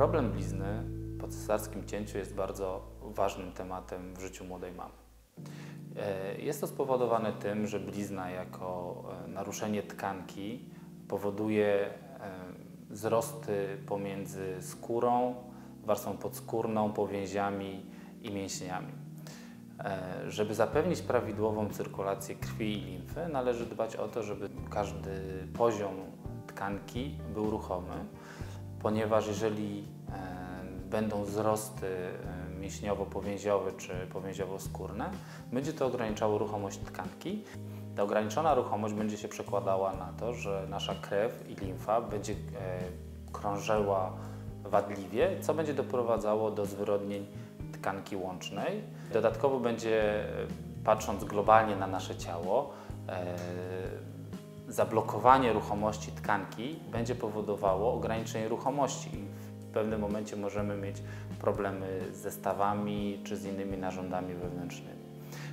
Problem blizny po cesarskim cięciu jest bardzo ważnym tematem w życiu młodej mamy. E, jest to spowodowane tym, że blizna jako e, naruszenie tkanki powoduje e, wzrosty pomiędzy skórą, warstwą podskórną, powięziami i mięśniami. Żeby zapewnić prawidłową cyrkulację krwi i limfy, należy dbać o to, żeby każdy poziom tkanki był ruchomy, ponieważ jeżeli będą wzrosty e, mięśniowo-powięziowe czy powięziowo-skórne, będzie to ograniczało ruchomość tkanki. Ta ograniczona ruchomość będzie się przekładała na to, że nasza krew i limfa będzie e, krążyła wadliwie, co będzie doprowadzało do zwyrodnień tkanki łącznej. Dodatkowo będzie, e, patrząc globalnie na nasze ciało, zablokowanie ruchomości tkanki będzie powodowało ograniczenie ruchomości w pewnym momencie możemy mieć problemy z zestawami czy z innymi narządami wewnętrznymi.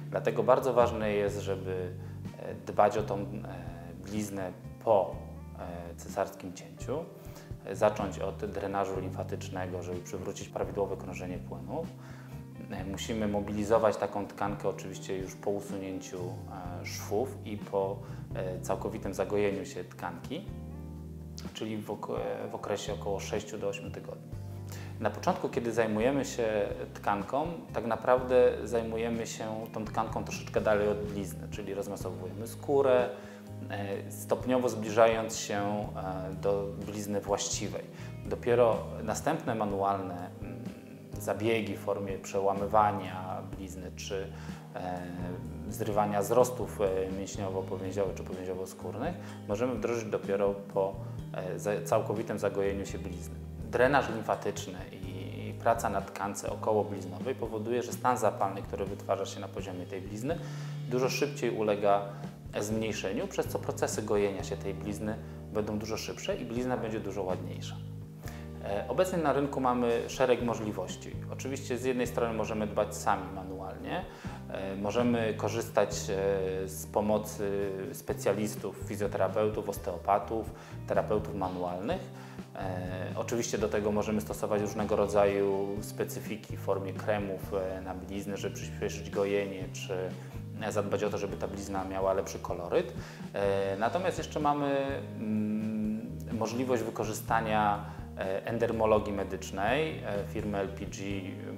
Dlatego bardzo ważne jest, żeby e, dbać o tą e, bliznę po e, cesarskim cięciu, zacząć od drenażu limfatycznego, żeby przywrócić prawidłowe krążenie płynów. Musimy mobilizować taką tkankę oczywiście już po usunięciu szwów i po całkowitym zagojeniu się tkanki czyli w, ok w okresie około 6 do 8 tygodni. Na początku, kiedy zajmujemy się tkanką, tak naprawdę zajmujemy się tą tkanką troszeczkę dalej od blizny, czyli rozmasowujemy skórę, e, stopniowo zbliżając się e, do blizny właściwej. Dopiero następne manualne mm, zabiegi w formie przełamywania blizny czy e, zrywania wzrostów mięśniowo-powięziowych czy powięziowo-skórnych możemy wdrożyć dopiero po E, całkowitym zagojeniu się blizny. Drenaż limfatyczny i praca na tkance okołobliznowej powoduje, że stan zapalny, który wytwarza się na poziomie tej blizny, dużo szybciej ulega zmniejszeniu, przez co procesy gojenia się tej blizny będą dużo szybsze i blizna będzie dużo ładniejsza. E, obecnie na rynku mamy szereg możliwości. Oczywiście z jednej strony możemy dbać sami manualnie, e, możemy korzystać e, z pomocy specjalistów, fizjoterapeutów, osteopatów, terapeutów manualnych. Oczywiście do tego możemy stosować różnego rodzaju specyfiki w formie kremów na blizny, żeby przyspieszyć gojenie czy zadbać o to, żeby ta blizna miała lepszy koloryt. Natomiast jeszcze mamy mm, możliwość wykorzystania endermologii medycznej e, firmy LPG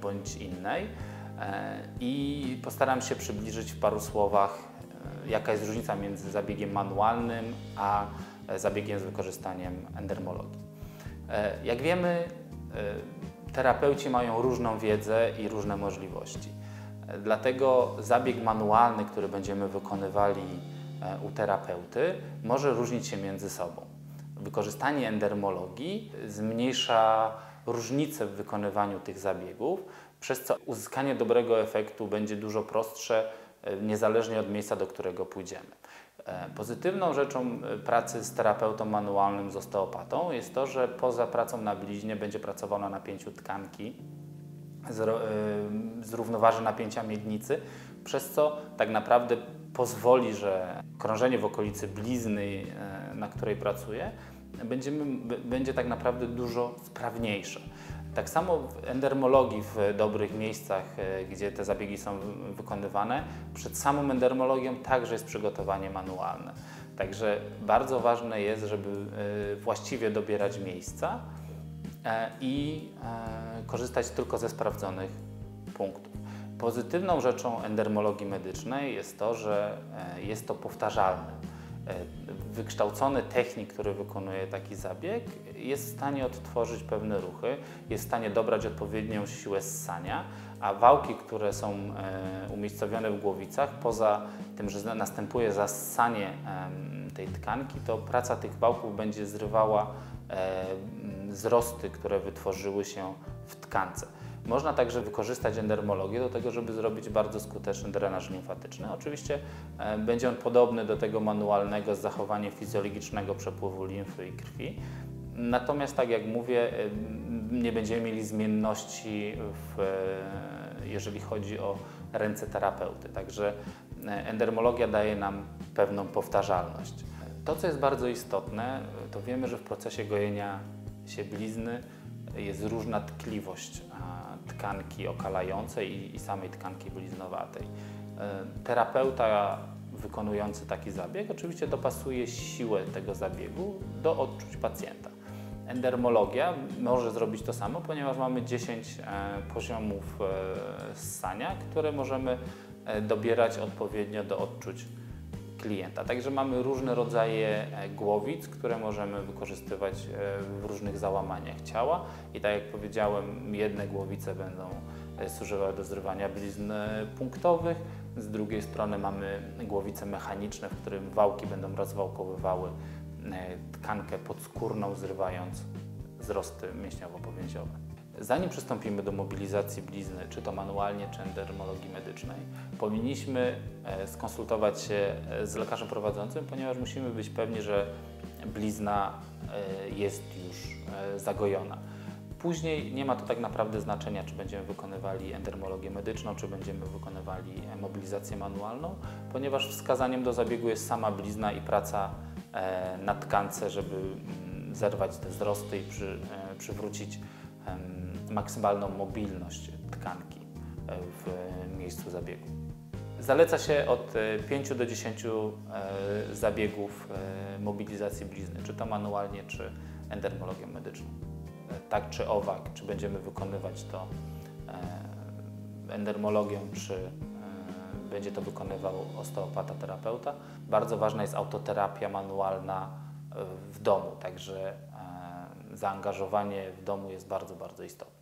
bądź innej e, i postaram się przybliżyć w paru słowach, jaka jest różnica między zabiegiem manualnym a zabiegiem z wykorzystaniem endermologii. Jak wiemy, terapeuci mają różną wiedzę i różne możliwości. Dlatego zabieg manualny, który będziemy wykonywali u terapeuty, może różnić się między sobą. Wykorzystanie endermologii zmniejsza różnice w wykonywaniu tych zabiegów, przez co uzyskanie dobrego efektu będzie dużo prostsze, e, niezależnie od miejsca, do którego pójdziemy. E, pozytywną rzeczą e, pracy z terapeutą manualnym, z osteopatą jest to, że poza pracą na bliźnie będzie pracował na napięciu tkanki, zrównoważy napięcia miednicy, przez co tak naprawdę pozwoli, że krążenie w okolicy blizny, na której pracuje, będziemy, będzie tak naprawdę dużo sprawniejsze. Tak samo w endermologii w dobrych miejscach, e, gdzie te zabiegi są wykonywane, przed samą endermologią także jest przygotowanie manualne. Także bardzo ważne jest, żeby e, właściwie dobierać miejsca e, i korzystać tylko ze sprawdzonych punktów. Pozytywną rzeczą endermologii medycznej jest to, że jest to powtarzalne. E, wykształcony technik, który wykonuje taki zabieg, jest w stanie odtworzyć pewne ruchy, jest w stanie dobrać odpowiednią siłę ssania, a wałki, które są e, umiejscowione w głowicach, poza tym, że następuje zassanie tej tkanki, to praca tych wałków będzie zrywała e, wzrosty, które wytworzyły się w tkance. Można także wykorzystać endermologię do tego, żeby zrobić bardzo skuteczny drenaż limfatyczny. Oczywiście e, będzie on podobny do tego manualnego z zachowaniem fizjologicznego przepływu limfy i krwi. Natomiast tak jak mówię, e, nie będziemy mieli zmienności, w, e, jeżeli chodzi o ręce terapeuty. Także endermologia daje nam pewną powtarzalność. To, co jest bardzo istotne, to wiemy, że w procesie gojenia się blizny jest różna tkliwość e, tkanki okalającej i, samej tkanki bliznowatej. E, Terapeuta wykonujący taki zabieg oczywiście dopasuje siłę tego zabiegu do odczuć pacjenta. Endermologia może zrobić to samo, ponieważ mamy 10 e, poziomów e, ssania, które możemy e, dobierać odpowiednio do odczuć klienta. Także mamy różne rodzaje e, głowic, które możemy wykorzystywać e, w różnych załamaniach ciała i tak jak powiedziałem, jedne głowice będą e, służyły do zrywania blizn punktowych, z drugiej strony mamy głowice mechaniczne, w którym wałki będą rozwałkowywały tkankę podskórną, zrywając wzrosty mięśniowo-powięziowe. Zanim przystąpimy do mobilizacji blizny, czy to manualnie, czy endermologii medycznej, powinniśmy e, skonsultować się e, z lekarzem prowadzącym, ponieważ musimy być pewni, że blizna e, jest już zagojona. Później nie ma to tak naprawdę znaczenia, czy będziemy wykonywali endermologię medyczną, czy będziemy wykonywali mobilizację manualną, ponieważ wskazaniem do zabiegu jest sama blizna i praca na tkance, żeby mm, zerwać te wzrosty i przy, przywrócić maksymalną mobilność tkanki e, w miejscu zabiegu. Zaleca się od e, 5 do 10 e, zabiegów e, mobilizacji blizny, czy to manualnie, czy endermologią medyczną. E, Tak czy owak, czy będziemy wykonywać to e, endermologią, czy e, będzie to wykonywał osteopata, terapeuta. Bardzo ważna jest autoterapia manualna e, w domu, także e, zaangażowanie w domu jest bardzo, bardzo istotne.